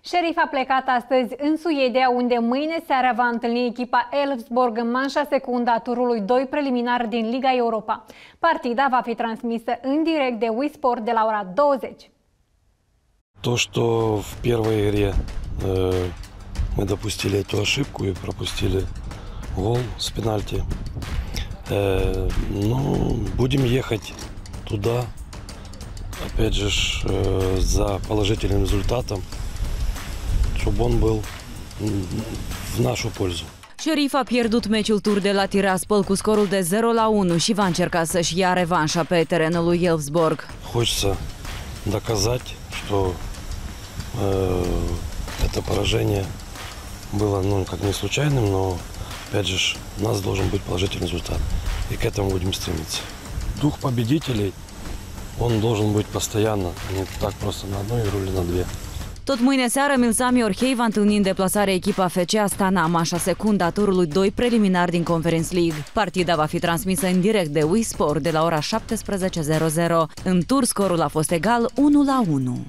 Sheriff a plecat astăzi în Suedia, unde mâine seara va întâlni echipa Elfsborg în manșa secundă a turului 2 preliminar din Liga Europa. Partida va fi transmisă în direct de Wii Sport de la ora 20. То, что в первой игре э, мы допустили эту ошибку и пропустили гол с пенальти, э, ну, будем ехать туда, опять же, ж, э, за положительным результатом, Чтобы он был в нашу пользу. Șerif a pierdut meciul tur de la Tiraspol cu scorul de 0 la 1 și va încerca să-și ia revanșa pe terenul lui Elfsborg. Хочется доказать, что э, это поражение было, ну, как не случайным, но, опять же, у нас должен быть положительный результат. И к этому будем стремиться. Дух победителей, он должен быть постоянно, а не так просто на одну игру или на две. Tot mâine seară, Milsami Orhei va întâlni în deplasare echipa FC Astana, mașa secundă a turului 2 preliminar din Conference League. Partida va fi transmisă în direct de Wii Sport de la ora 17.00. În tur, scorul a fost egal 1 la 1.